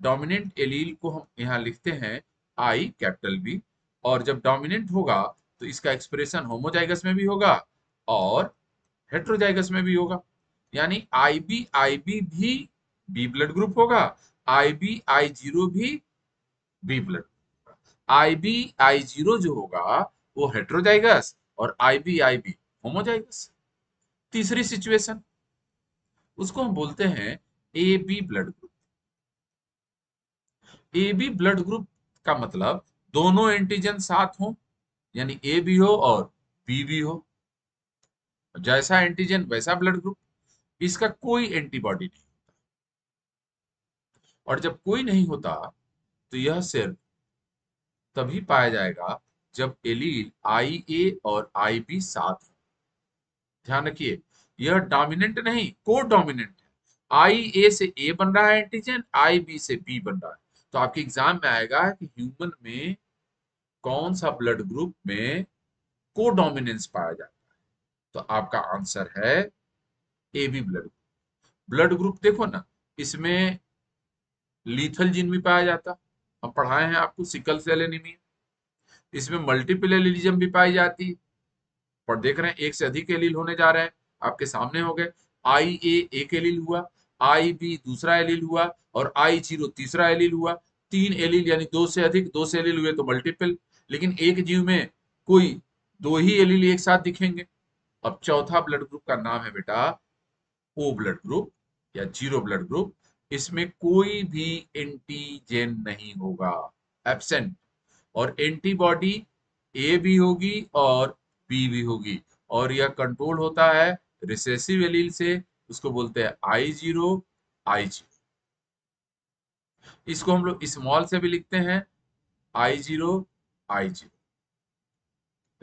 डोमिनेंट एलील को हम यहाँ लिखते हैं आई कैपिटल बी। और जब डोमिनेंट होगा तो इसका एक्सप्रेशन होमोजाइगस में भी होगा और हेट्रोजाइगस में भी होगा। यानी आई बी बी भी बी ब्लड ग्रुप होगा आई बी आई ज़ीरो भी B blood I B I zero जो होगा, वो हेट्रोजाइगस और I B I B homozygous तीसरी सिचुएशन उसको हम बोलते हैं A B blood group A B blood group का मतलब दोनों एंटीजन साथ हो, यानी ए भी हो और बी भी हो। जैसा एंटीजन वैसा ब्लड ग्रुप इसका कोई एंटीबॉडी नहीं होता। और जब कोई नहीं होता तो यह सिर्फ़ तभी पाया जाएगा जब एलील आई ए और आई बी साथ हो। ध्यान रखिए, यह डोमिनेंट नहीं को डोमिनेंट है। आई ए से ए बन रहा है एंटीजन, आई बी से बी बन रहा है। तो आपके एग्ज़ाम में आएगा कि ह्यूमन में कौन सा ब्लड ग्रुप में को डोमिनेंस पाया जाता है। तो आपका आंसर है A B blood blood group देखो ना, इसमें लीथल जीन भी पाया जाता। हम पढ़ाए हैं आपको सिकल सेल एनीमिया इसमें मल्टीपल एलिज्म भी पाई जाती। है पर देख रहे हैं, एक से अधिक एलील होने जा रहे हैं। आपके सामने हो गए आई ए एक एलील हुआ आई बी दूसरा एलील हुआ, और आई ज़ीरो तीसरा एलील हुआ। तीन एलील यानी दो से अधिक, दो से एलील हुए तो मल्टीपल लेकिन एक जीव में कोई दो ही एलील एक साथ दिखेंगे। अब चौथा ब्लड ग्रुप का नाम है बेटा ओ ब्लड ग्रुप या ज़ीरो ब्लड ग्रुप इसमें कोई भी एंटीजन नहीं होगा एबसेंट और एंटीबॉडी ए भी होगी और बी भी होगी। और यह कंट्रोल होता है रिसेसिव एलील से, उसको बोलते हैं आई ज़ीरो आई ज़ीरो इसको हम लोग स्मॉल से भी लिखते हैं I zero I zero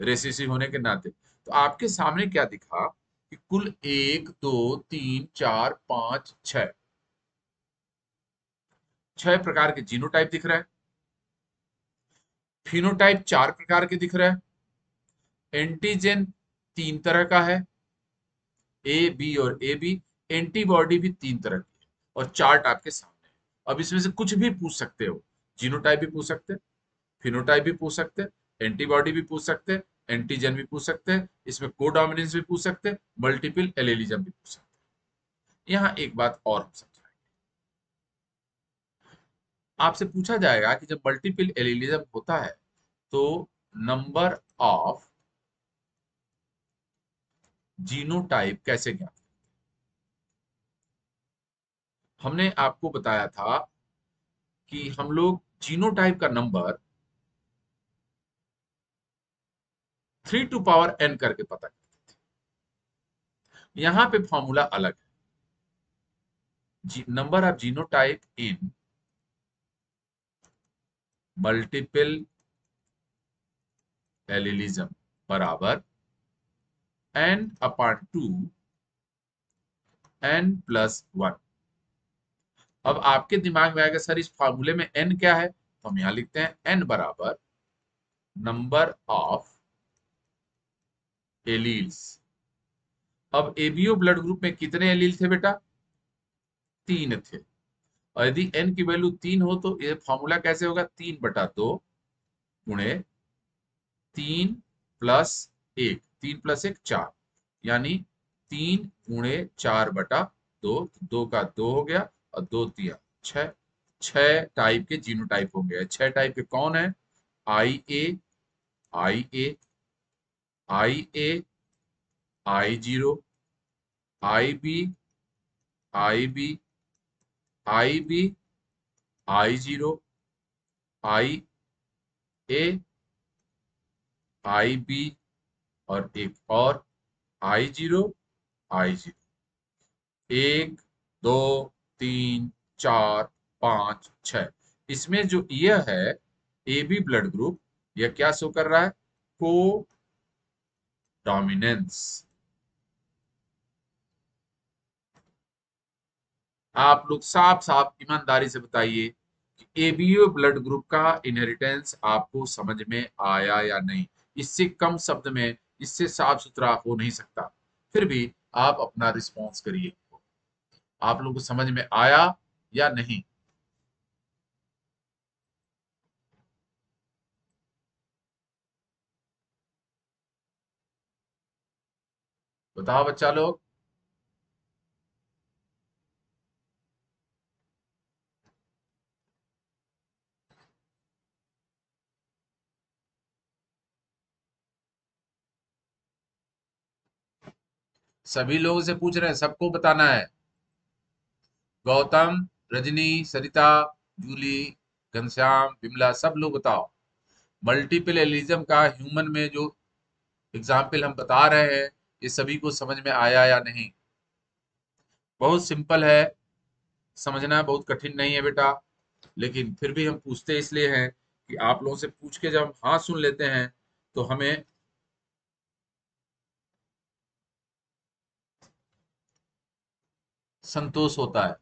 recessive होने के नाते। तो आपके सामने क्या दिखा? कि कुल एक, दो, तीन, चार, पाँच छ छह प्रकार के जीनोटाइप दिख रहा है। फिनोटाइप चार प्रकार के दिख रहा है। एंटीजन तीन तरह का है। ए, बी और ए, बी। एंटीबॉडी भी तीन तरह की है और चार्ट आपके सामने है। अब इसमें से कुछ भी पूछ सकते हो। जीनोटाइप भी पूछ सकते फिनोटाइप भी पूछ सकते हैं, एंटीबॉडी भी पूछ सकते हैं एंटीजन भी पूछ सकते हैं, इसमें कोडोमिनेंस भी पूछ सकते हैं मल्टीपल एलेलिज्म भी पूछ सकते हैं। यहाँ एक बात और हम समझाएँगे। आपसे पूछा जाएगा कि जब मल्टीपल एलेलिज्म होता है तो नंबर ऑफ़ जीनोटाइप कैसे ज्ञात हमने आपको बताया था कि हम लोग जीनोटाइप का number three two power N करके पता करते थे। यहाँ पे फॉर्मूला अलग है। Number of genotype in multiple allelism बराबर N upon two N plus one. अब आपके दिमाग में आएगा, सर, इस फॉर्मूले में एन क्या है? तो हम यहाँ लिखते हैं एन बराबर नंबर ऑफ़ एलील्स। अब एबीओ ब्लड ग्रुप में कितने एलील थे बेटा? तीन थे। और यदि एन की वैल्यू तीन हो तो ये फॉर्मूला कैसे होगा? तीन बटा दो गुणे तीन प्लस एक। तीन प्लस एक, चार। यानी तीन गुणे चार बटा दो। दो का दो हो गया और दो तिया छ छह टाइप के जीनोटाइप हो गया छह टाइप के कौन है? I A I A I A I zero I B I B I B I zero I A I B और एक और आई ज़ीरो आई ज़ीरो एक, दो, तीन, चार, पाँच, छ। इसमें जो यह है ए बी ब्लड ग्रुप यह क्या शो कर रहा है? को डोमिनेंस आप लोग साफ़ साफ़ ईमानदारी से बताइए कि एबीओ ब्लड ग्रुप का इनहेरिटेंस आपको समझ में आया या नहीं। इससे कम शब्द में, इससे साफ़ सुथरा हो नहीं सकता। फिर भी आप अपना रिस्पॉन्स करिए। आप लोग को समझ में आया या नहीं? बताओ बच्चा लोग। सभी लोगों से पूछ रहे हैं, सबको बताना है। गौतम, रजनी, सरिता, जूली, घनश्याम, विमला, सब लोग बताओ। मल्टीपल एलिज्म का ह्यूमन में जो एग्ज़ाम्पल हम बता रहे हैं ये सभी को समझ में आया या नहीं? बहुत सिंपल है। समझना बहुत कठिन नहीं है बेटा। लेकिन फिर भी हम पूछते इसलिए हैं कि आप लोगों से पूछ के जब हाँ सुन लेते हैं तो हमें संतोष होता है।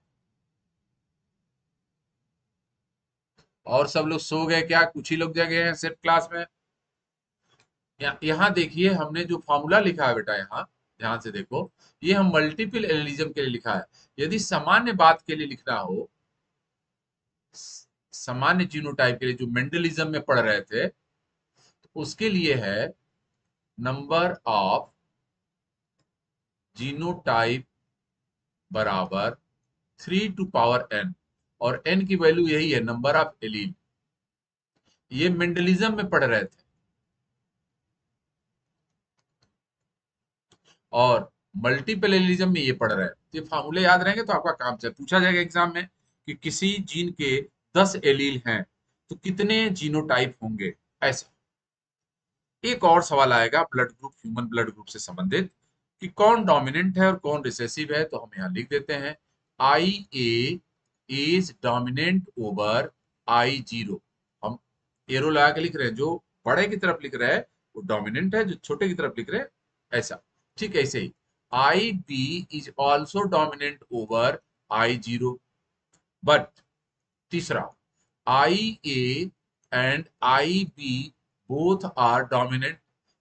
और सब लोग सो गए क्या? कुछ ही लोग जगे हैं सिर्फ़ क्लास में? यहाँ देखिए हमने जो फॉर्मूला लिखा है बेटा यहाँ, ध्यान से देखो, ये हम मल्टीपल एलिज्म के लिए लिखा है। यदि सामान्य बात के लिए लिखना हो, सामान्य जीनोटाइप के लिए जो मेंडलिज्म में पढ़ रहे थे तो उसके लिए है नंबर ऑफ़ जीनोटाइप बराबर थ्री टू पावर एन और एन की वैल्यू यही है नंबर ऑफ़ एलील ये मेंडलिज्म में पढ़ रहे थे। और मल्टीपल एलिज्म में ये पढ़ रहे हैं। तो ये फार्मूले याद रहेंगे तो आपका काम चल पूछा जाएगा एग्ज़ाम में कि किसी जीन के दस एलील हैं तो कितने जीनोटाइप होंगे? ऐसा। एक और सवाल आएगा blood group human blood group से संबंधित कि कौन डोमिनेंट है और कौन रिसेसिव है तो हम यहाँ लिख देते हैं I A is dominant over I zero हम एरो लगा के लिख रहे हैं, जो बड़े की तरफ़ लिख रहे हैं, वो डोमिनेंट है, जो छोटे की तरफ़ लिख रहे हैं, ऐसा। ठीक है, ऐसे ही। I B is also dominant over I zero but तीसरा I A and I B both are dominant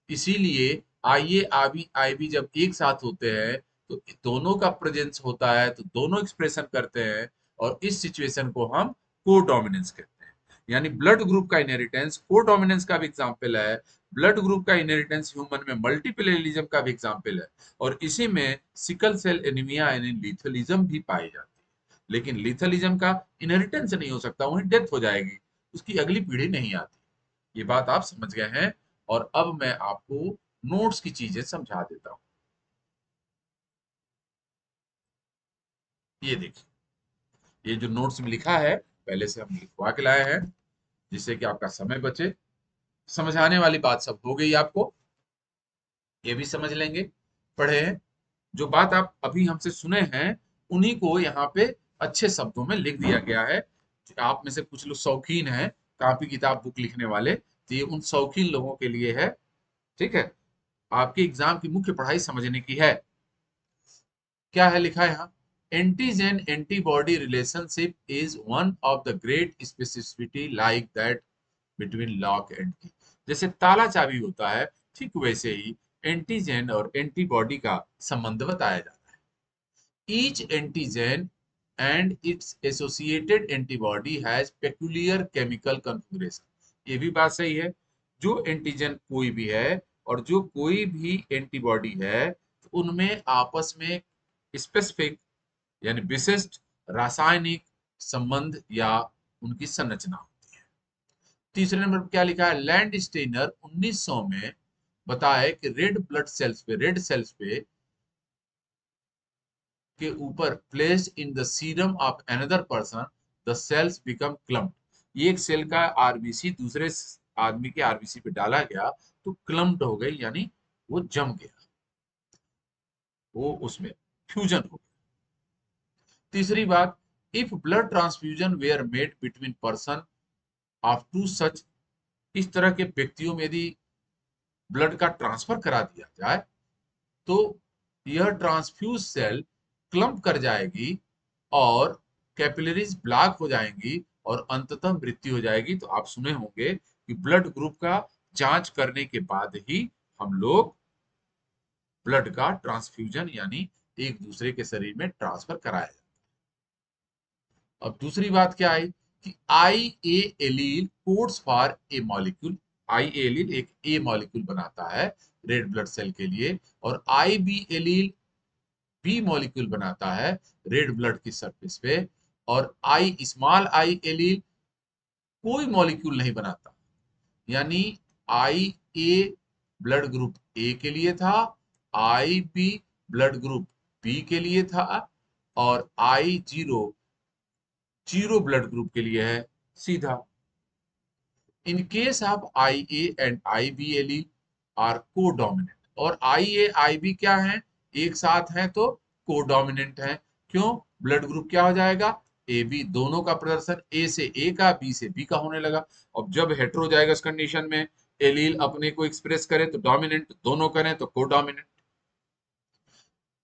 इसीलिए I A I I B जब एक साथ होते हैं तो दोनों का प्रेजेंस होता है तो दोनों एक्सप्रेशन करते हैं, और इस सिचुएशन को हम को डोमिनेंस कहते हैं। यानी ब्लड ग्रुप का इनहेरिटेंस को डोमिनेंस का भी एग्ज़ाम्पल है ब्लड ग्रुप का इनहेरिटेंस ह्यूमन में मल्टीपल का भी एग्ज़ाम्पल है। और इसी में सिकल सेल एनीमिया यानी लिथलिज्म भी पाई जाती है। लेकिन लिथलिज्म का इनहेरिटेंस नहीं हो सकता, वहीं डेथ हो जाएगी। उसकी अगली पीढ़ी नहीं आती। ये बात आप समझ गए हैं और अब मैं आपको नोट्स की चीज़ें समझा देता हूँ। ये देखिए, ये जो नोट्स में लिखा है, पहले से हम लिखवा के लाए हैं, जिससे कि आपका समय बचे। समझाने वाली बात सब हो गई आपको? ये भी समझ लेंगे। पढ़े जो बात आप अभी हमसे सुने हैं, उन्हीं को यहाँ पे अच्छे शब्दों में लिख दिया गया है। आप में से कुछ लोग शौकीन हैं, कापी किताब बुक लिखने वाले तो ये उन शौकीन लोगों के लिए है। ठीक है? आपके एग्ज़ाम की मुख्य पढ़ाई समझने की है। क्या है लिखा है यहाँ antigen antibody relationship is one of the great specificity like that between lock key. जैसे ताला चाबी होता है, ठीक वैसे ही एंटीजेन और एंटीबॉडी का संबंध बताया जाता है। Each antigen and its associated antibody has peculiar chemical configuration ये भी बात सही है। जो एंटीजन कोई भी है और जो कोई भी एंटीबॉडी है तो उनमें आपस में स्पेसिफिक यानी विशिष्ट रासायनिक संबंध या उनकी संरचना तीसरे नंबर पर क्या लिखा है? लैंड स्टेनर 1900 में बताया कि रेड ब्लड सेल्स पे रेड सेल्स पे के ऊपर placed in the serum of another person the cells become clumped एक सेल का आरबीसी दूसरे आदमी के आरबीसी पे डाला गया तो क्लम्प्ड हो गई, यानी वो जम गया। वो उसमें फ्यूजन हो गया। तीसरी बात if blood transfusion were made between person of two such इस तरह के व्यक्तियों में यदि ब्लड का ट्रांसफ़र करा दिया जाए तो यह ट्रांसफ्यूज सेल क्लम्प कर जाएगी और कैपिलरीज ब्लॉक हो जाएँगी और अंततः मृत्यु हो जाएगी। तो आप सुने होंगे कि ब्लड ग्रुप का जाँच करने के बाद ही हम लोग ब्लड का ट्रांसफ्यूजन यानी एक दूसरे के शरीर में ट्रांसफ़र कराया जाता है। अब दूसरी बात क्या आई? कि I A allele codes for A molecule I A allele एक ए मॉलिक्यूल बनाता है रेड ब्लड सेल के लिए और I B allele B molecule बनाता है रेड ब्लड की सरफेस पे और आई स्मॉल आई एलील कोई मॉलिक्यूल नहीं बनाता। यानी आई ए ब्लड ग्रुप ए के लिए था I B blood group B के लिए था और I zero zero blood group के लिए है, सीधा। In case of I A and I B L are codominant और आई ए आई बी क्या है? एक साथ है तो को डोमिनेंट है। क्यों? ब्लड ग्रुप क्या हो जाएगा? ए बी दोनों का प्रदर्शन ए से ए का बी से बी का होने लगा। और जब हेट्रो जाएगा इस कंडीशन में एलील अपने को एक्सप्रेस करे तो डोमिनेंट दोनों करें तो codominant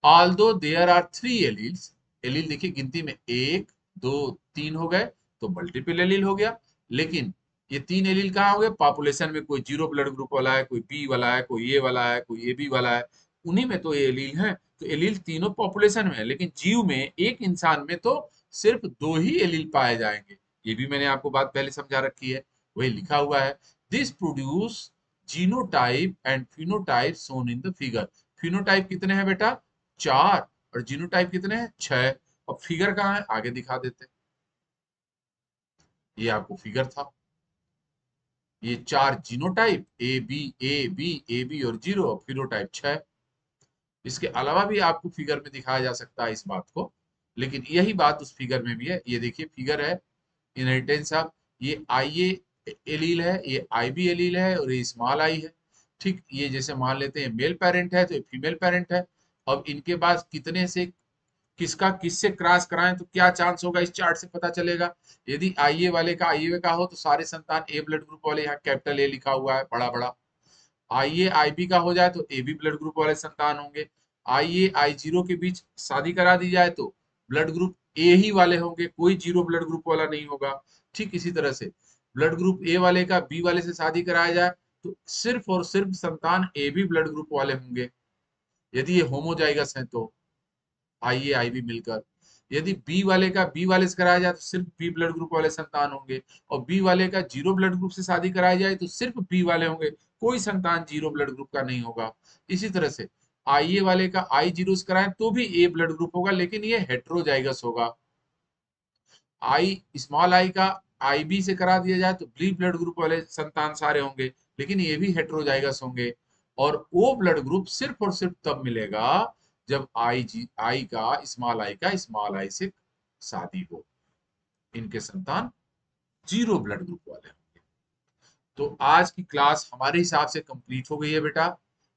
although there are three alleles allele देखिए गिनती में एक दो तीन हो गए तो मल्टीपल एलील हो गया। लेकिन ये तीन एलील कहाँ हो गए? पॉपुलेशन में कोई ज़ीरो ब्लड ग्रुप वाला है, कोई बी वाला है, कोई ए वाला है, कोई ए बी वाला है, उन्हीं में तो ये एलील है। तो एलील तीनों पॉपुलेशन में है, लेकिन जीव में, एक इंसान में तो सिर्फ़ दो ही एलील पाए जाएँगे। ये भी मैंने आपको बात पहले समझा रखी है, वही लिखा हुआ है। This produce genotype and phenotype shown in the figure phenotype कितने हैं बेटा? चार। और जीनोटाइप कितने हैं? छह। अब फिगर कहाँ है? आगे दिखा देते ये आपको फिगर था। ये चार genotype A B A B A B और ज़ीरो फिनोटाइप छह। इसके अलावा भी आपको फिगर में दिखाया जा सकता है इस बात को, लेकिन यही बात उस फिगर में भी है। ये देखिए फिगर है इनहेरिटेंस ऑफ़ ये आई ए एलील है, ये आई बी एलील है और ये स्मॉल आई है। ठीक, ये जैसे मान लेते हैं मेल पेरेंट है तो ये फीमेल पेरेंट है। अब इनके पास कितने से किसका किससे क्रॉस कराएँ तो क्या चांस होगा इस चार्ट से पता चलेगा। यदि आईए वाले का आईए का हो तो सारे संतान ए ब्लड ग्रुप वाले, यहाँ कैपिटल ए लिखा हुआ है बड़ा बड़ा आईए आईबी का हो जाए तो ए बी ब्लड ग्रुप वाले संतान होंगे। आईए आई ज़ीरो के बीच शादी करा दी जाए तो ब्लड ग्रुप ए ही वाले होंगे, कोई ज़ीरो ब्लड ग्रुप वाला नहीं होगा। ठीक इसी तरह से ब्लड ग्रुप ए वाले का बी वाले से शादी कराया जाए तो सिर्फ़ और सिर्फ़ संतान ए बी ब्लड ग्रुप वाले होंगे। यदि ये होमोजाइगस हैं तो आई ए आई बी मिलकर। यदि बी वाले का बी वाले से कराया जाए तो सिर्फ़ बी ब्लड ग्रुप वाले संतान होंगे। और बी वाले का ज़ीरो ब्लड ग्रुप से शादी कराई जाए तो सिर्फ़ बी वाले होंगे। कोई संतान ज़ीरो ब्लड ग्रुप का नहीं होगा। इसी तरह से आई ए वाले का आई ज़ीरो से कराए तो भी ए ब्लड ग्रुप होगा, लेकिन ये हेट्रोजाइगस होगा। आई स्मॉल आई का आई बी से करा दिया जाए तो बी ब्लड ग्रुप वाले संतान सारे होंगे, लेकिन ये भी हेट्रोजाइगस होंगे। और ओ ब्लड ग्रुप सिर्फ़ और सिर्फ़ तब मिलेगा जब आई जी, आई का स्मॉल आई का स्मॉल आई से शादी हो। इनके संतान ज़ीरो ब्लड ग्रुप वाले होंगे। तो आज की क्लास हमारे हिसाब से कंप्लीट हो गई है बेटा।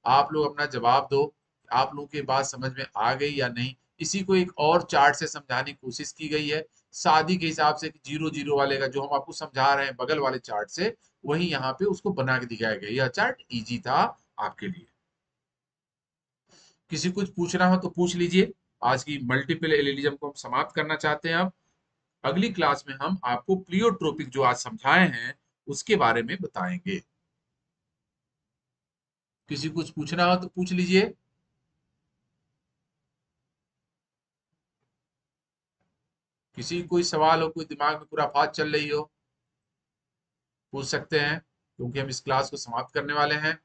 आप लोग अपना जवाब दो। आप लोगों की बात समझ में आ गई या नहीं? इसी को एक और चार्ट से समझाने की कोशिश की गई है। शादी के हिसाब से ज़ीरो ज़ीरो वाले का जो हम आपको समझा रहे हैं बगल वाले चार्ट से, वही यहाँ पे उसको बना के दिखाया गया। यह चार्ट इजी था आपके लिए। किसी कुछ पूछना हो तो पूछ लीजिए। आज की मल्टीपल एलिलिज्म को हम समाप्त करना चाहते हैं अब। अगली क्लास में हम आपको प्लियोट्रोपिक जो आज समझाए हैं, उसके बारे में बताएँगे। किसी कुछ पूछना हो तो पूछ लीजिए। किसी कोई सवाल हो, कोई दिमाग में पूरा फात चल रही हो, पूछ सकते हैं, क्योंकि हम इस क्लास को समाप्त करने वाले हैं।